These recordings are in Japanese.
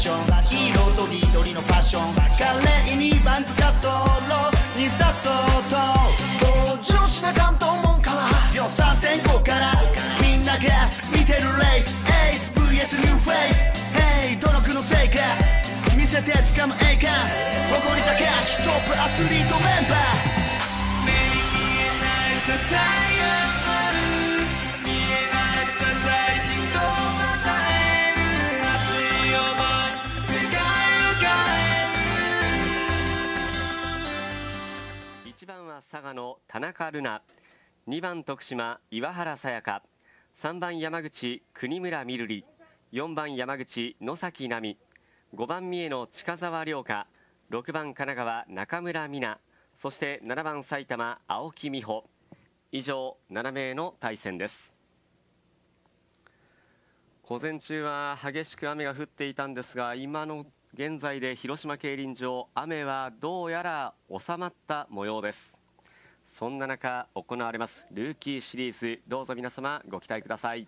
ション色とりどりのファッション。華麗にバンク滑走路にさっそうと向上しな関東門から。予算先行からみんなが見てるレース。エース VS ニューフェイス。Hey 努力の成果。見せて掴む栄冠誇り高きトップアスリートの田中瑠奈2番徳島岩原さやか。3番山口国村みるり。4番山口野崎奈美。5番三重の近澤涼香。6番神奈川中村美奈。そして7番埼玉青木美穂。以上7名の対戦です。午前中は激しく雨が降っていたんですが今の現在で広島競輪場雨はどうやら収まった模様です。そんな中行われますルーキーシリーズ。どうぞ皆様ご期待ください。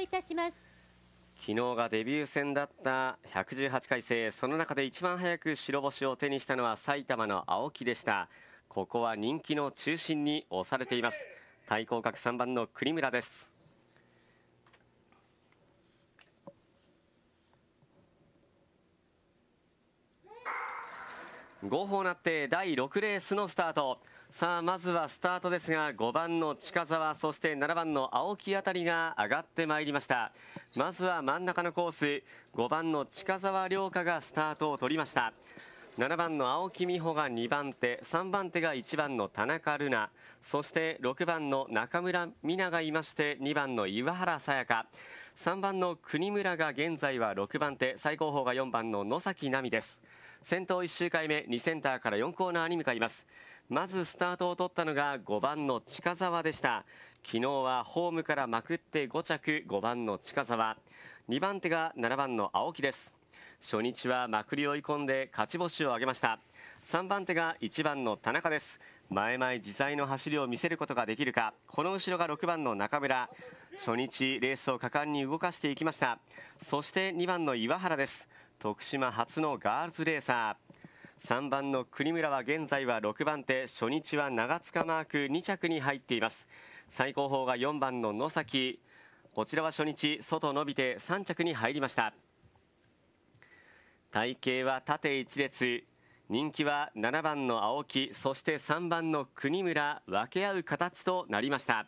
いたします。昨日がデビュー戦だった118回生。その中で一番早く白星を手にしたのは埼玉の青木でした。ここは人気の中心に押されています。対抗角3番の栗村です。5歩なって第6レースのスタート。さあまずはスタートですが5番の近澤そして7番の青木あたりが上がってまいりました。まずは真ん中のコース5番の近澤涼香がスタートを取りました。7番の青木美穂が2番手3番手が1番の田中瑠奈そして6番の中村美奈がいまして2番の岩原さやか3番の国村が現在は6番手最高峰が4番の野崎奈美です。先頭1周回目2センターから4コーナーに向かいます。まずスタートを取ったのが5番の近澤でした。昨日はホームからまくって5着5番の近澤2番手が7番の青木です。初日はまくり追い込んで勝ち星を挙げました。3番手が1番の田中です。前々自在の走りを見せることができるか。この後ろが6番の中村。初日レースを果敢に動かしていきました。そして2番の岩原です。徳島初のガールズレーサー。3番の国村は現在は6番手初日は長塚マーク2着に入っています。最高峰が4番の野崎。こちらは初日外伸びて3着に入りました。体型は縦一列。人気は7番の青木。そして3番の国村。分け合う形となりました。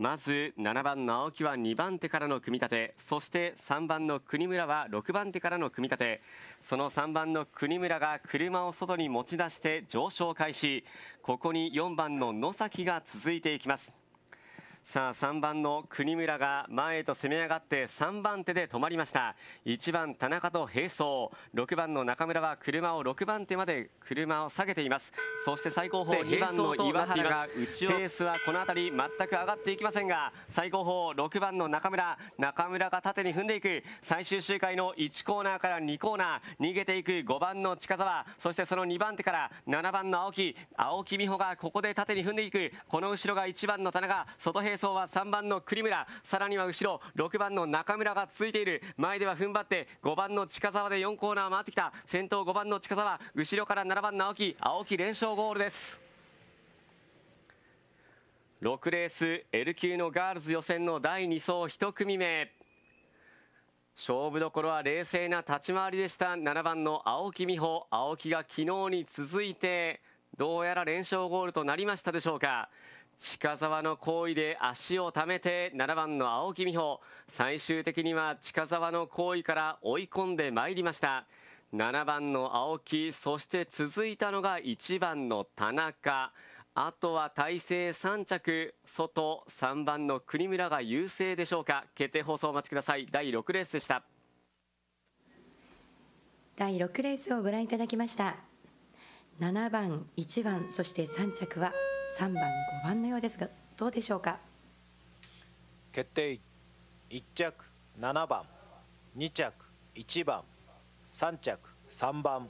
まず7番の青木は2番手からの組み立てそして3番の国村は6番手からの組み立て。その3番の国村が車を外に持ち出して上昇開始。ここに4番の野崎が続いていきます。さあ3番の国村が前へと攻め上がって3番手で止まりました。1番田中と並走。6番の中村は車を6番手まで車を下げています。そして最高峰2番の岩原が内ペースはこの辺り全く上がっていきませんが最高峰6番の中村中村が縦に踏んでいく。最終周回の1コーナーから2コーナー逃げていく。5番の近澤そしてその2番手から7番の青木青木美穂がここで縦に踏んでいく。この後ろが1番の田中外並走は3番の栗村さらには後ろ6番の中村が続いている前では踏ん張って5番の近澤で4コーナー回ってきた先頭5番の近澤後ろから7番の青木青木連勝ゴールです6レース L 級のガールズ予選の第2走1組目勝負どころは冷静な立ち回りでした7番の青木美穂青木が昨日に続いてどうやら連勝ゴールとなりましたでしょうか近澤の行為で足をためて7番の青木美穂。最終的には近澤の行為から追い込んでまいりました。7番の青木そして続いたのが1番の田中。あとは体勢3着外3番の国村が優勢でしょうか。決定放送お待ちください。第6レースでした。第6レースをご覧いただきました。7番1番そして3着は3番5番のようですがどうでしょうか？決定1着7番2着1番3着3番。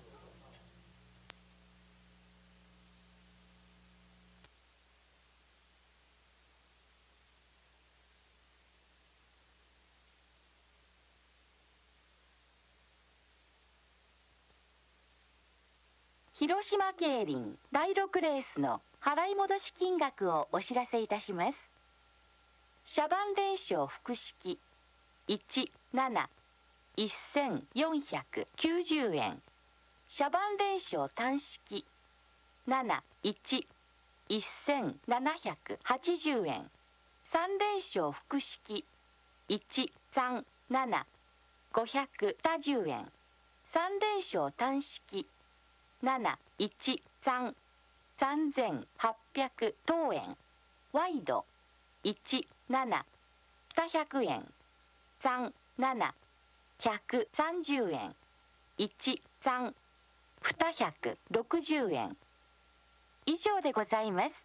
広島競輪第6レースの払い戻し金額をお知らせいたします。社番連勝複式17 1490円。社番連勝単式71 1780円。3連勝複式137 520円。3連勝単式713 3800等円。ワイド。17 200円。37 130円。13 260円。以上でございます。